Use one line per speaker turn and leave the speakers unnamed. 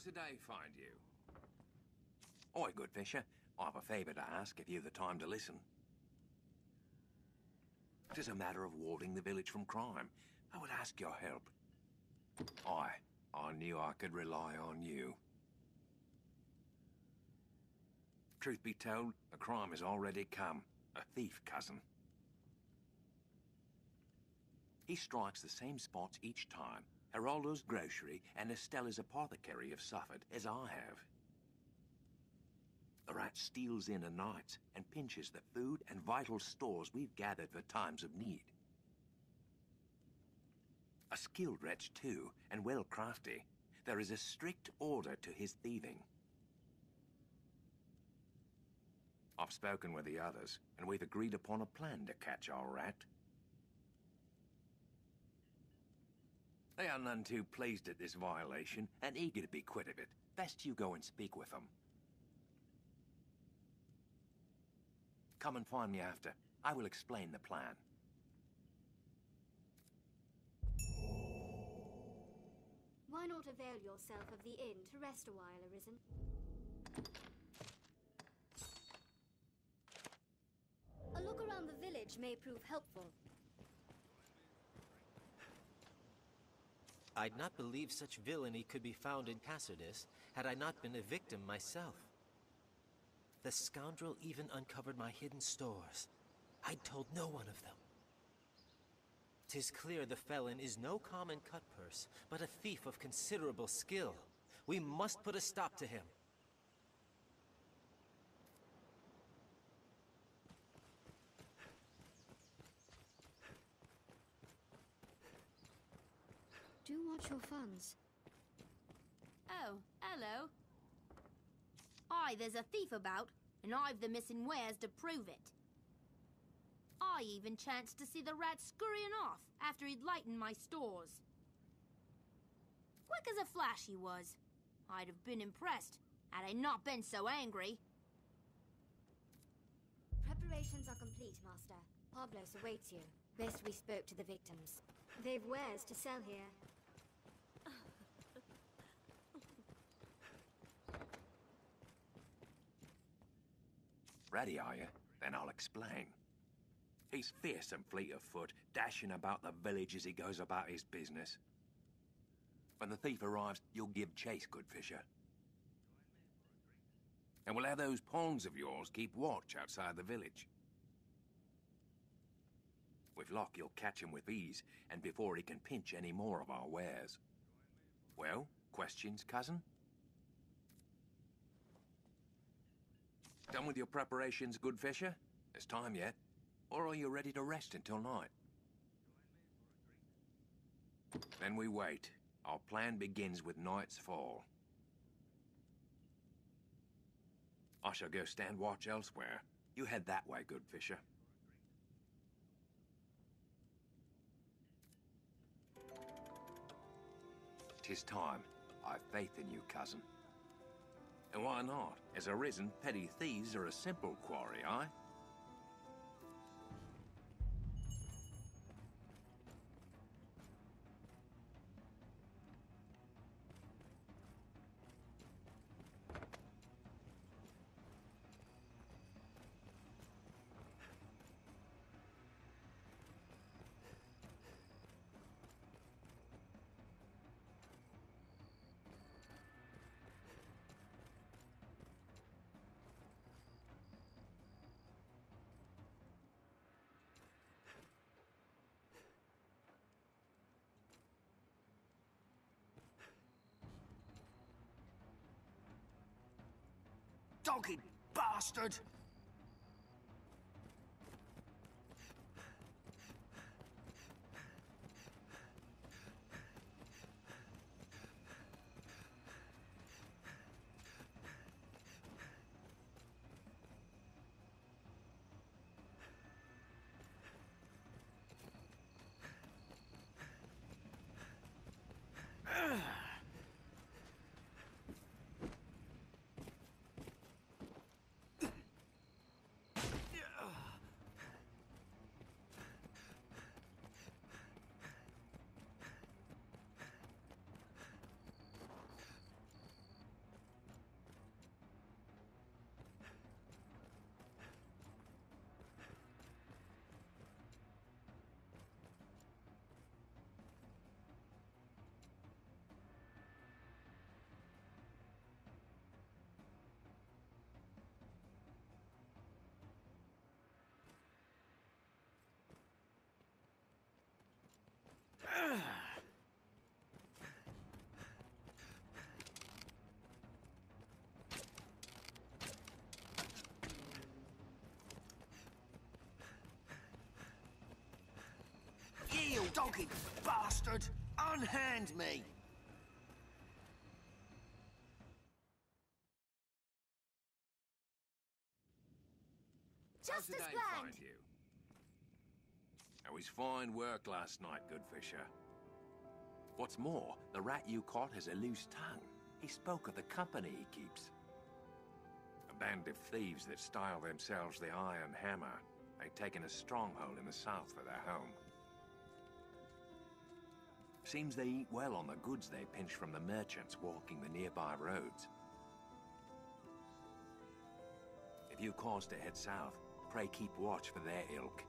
How's the day find you? Oi, good fisher. I've a favour to ask if you've the time to listen. Tis a matter of warding the village from crime. I would ask your help. I, I knew I could rely on you. Truth be told, the crime has already come. A thief, cousin. He strikes the same spots each time. Geraldo's grocery and Estella's apothecary have suffered, as I have. The rat steals in at night and pinches the food and vital stores we've gathered for times of need. A skilled wretch, too, and well crafty. There is a strict order to his thieving. I've spoken with the others, and we've agreed upon a plan to catch our rat. They are none too pleased at this violation, and eager to be quit of it. Best you go and speak with them. Come and find me after. I will explain the plan.
Why not avail yourself of the inn to rest a while, Arisen? A look around the village may prove helpful.
I'd not believe such villainy could be found in Cassardis had I not been a victim myself. The scoundrel even uncovered my hidden stores. I'd told no one of them. Tis clear the felon is no common cutpurse, but a thief of considerable skill. We must put a stop to him.
Do watch your funds.
Oh, hello. Aye, there's a thief about, and I've the missing wares to prove it. I even chanced to see the rat scurrying off after he'd lightened my stores. Quick as a flash he was. I'd have been impressed had I not been so angry.
Preparations are complete, Master. Pablos awaits you. Best we spoke to the victims. They've wares to sell here.
Ready, are you? Then I'll explain. He's fierce and fleet of foot, dashing about the village as he goes about his business. When the thief arrives, you'll give chase, good fisher. And we'll have those pawns of yours keep watch outside the village. With luck, you'll catch him with ease, and before he can pinch any more of our wares. Well, questions, cousin? Done with your preparations, good fisher? There's time yet. Or are you ready to rest until night? Then we wait. Our plan begins with night's fall. I shall go stand watch elsewhere. You head that way, good fisher. Tis time. I've faith in you, cousin. And why not? As arisen, petty thieves are a simple quarry, aye?
Dogged bastard! Heel, dogged bastard! Unhand me!
Just
How's
as
the day
planned!
find you? It was fine work last night, Goodfisher. What's more, the rat you caught has a loose tongue. He spoke of the company he keeps. A band of thieves that style themselves the Iron Hammer. They've taken a stronghold in the south for their home. Seems they eat well on the goods they pinch from the merchants walking the nearby roads. If you cause to head south, pray keep watch for their ilk.